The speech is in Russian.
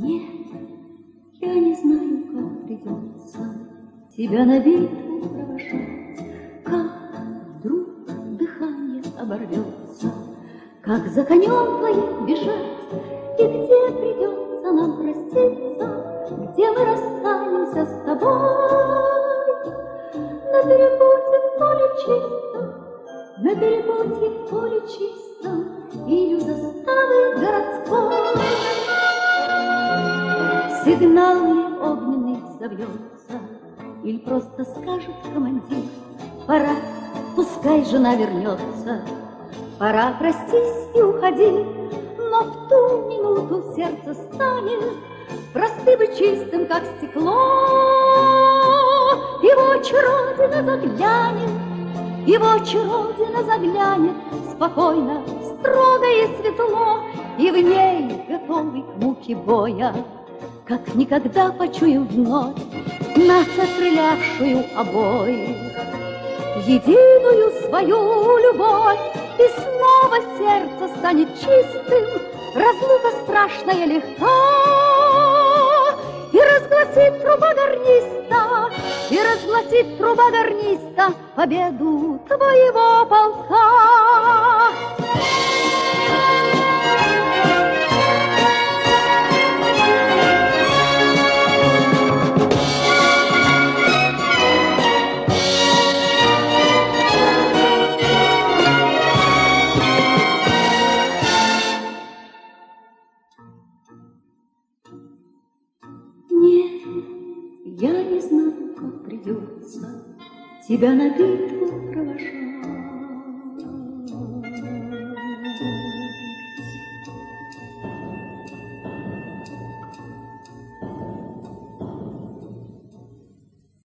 Нет, я не знаю, как придется тебя на битву провожать, как вдруг дыхание оборвется, как за конем твоим бежать, и где придется нам проститься, где мы расстанемся с тобой. На перепутье в поле чисто, на перепутье в поле чисто, или Сигнал ли огненный завьется, Или просто скажет командир, Пора, пускай жена вернется, Пора, простись и уходи, Но в ту минуту сердце станет Простым и чистым, как стекло. Его чародина заглянет, Его чародина заглянет Спокойно, строго и светло, И в ней, готовый к муке боя, как никогда почую вновь нас окрылявшую обоих единую свою любовь, и снова сердце станет чистым, разлука страшная легка, и разгласит труба гарниста, и разгласит труба гарниста победу твоего полка. Я не знаю, как придется Тебя на.